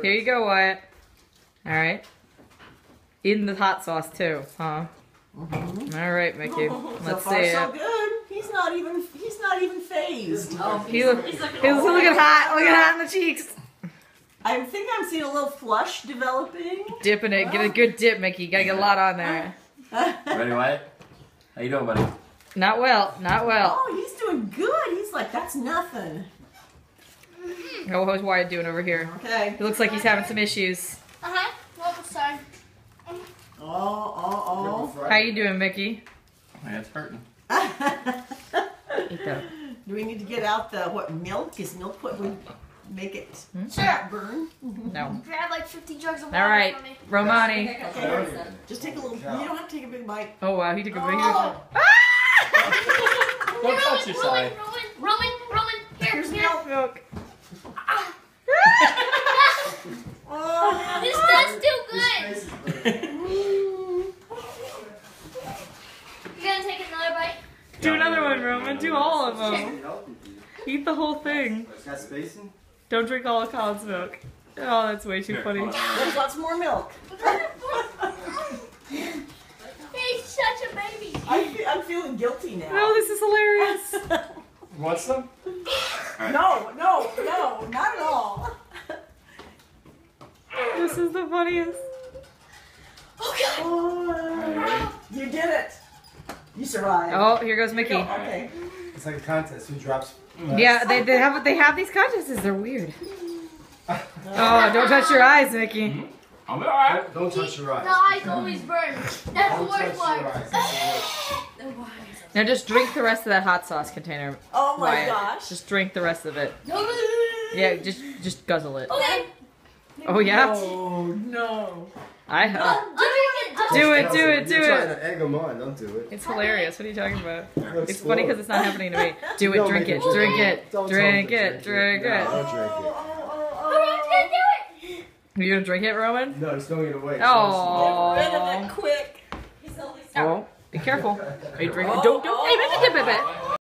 Here you go, Wyatt. All right. In the hot sauce too, huh? Mm-hmm. All right, Mickey. so Let's far, see so it. good. He's not even. He's not even fazed. Oh, He look, he's looking hot. Looking hot in the cheeks. I think I'm seeing a little flush developing. Dipping it. Get a good dip, Mickey. You Gotta get a lot on there. Ready, Wyatt? How you doing, buddy? Not well. Not well. Oh, he's doing good. He's like, that's nothing. Oh, how's Wyatt doing over here? Okay. He looks like he's having some issues. Uh huh. What was time? Oh, oh, oh. How you doing, Mickey? My head's hurting. Eat that. Do we need to get out the what milk? Is milk what would make it Sure. not burn? No. Grab like 50 jugs of water All right, for me. Romani. Okay. Just take a little. You don't have to take a big bite. Oh wow, he took a big. Oh. Don't touch your side. Roman, Roman, Roman, here, Here's here. milk. Milk. Oh, This does do good. You gonna take another bite? Do another one, Roman. Do all of them. Eat the whole thing. Don't drink all of Colin's milk. Oh, that's way too funny. There's lots more milk. He's such a baby. I, I'm feeling guilty now. No, this is hilarious. Want some? no, no, no, not at all. This is the funniest. Oh, you did it. You survived. Oh, here goes Mickey. Okay. It's like a contest. Who drops? Yeah, they, they have they have these contests. They're weird. Oh, don't touch your eyes, Mickey. Hmm? I'm alright. Don't touch your eyes. The eyes always burn. That's the Don't worst touch part. your eyes. That's the worst. Now just drink the rest of that hot sauce container. Oh my Wyatt. gosh. Just drink the rest of it. Yeah, just just guzzle it. Okay. Oh yeah, Oh no. I uh, have. I'll drink it. I'll Do it, do it, do You're trying it. to egg them on. Don't do it. It's hilarious. What are you talking about? You'll It's funny because it's not happening to me. Do it, Don't drink make it, it. drink it, Don't tell drink to it, drink No, it. don't drink it. Gonna do it. Are you gonna drink it, Roman? No, he's throwing it away. Oh. Get rid of it quick. Oh, be careful. Are you drinking? Oh, don't, don't. Hey, baby, oh. dip it.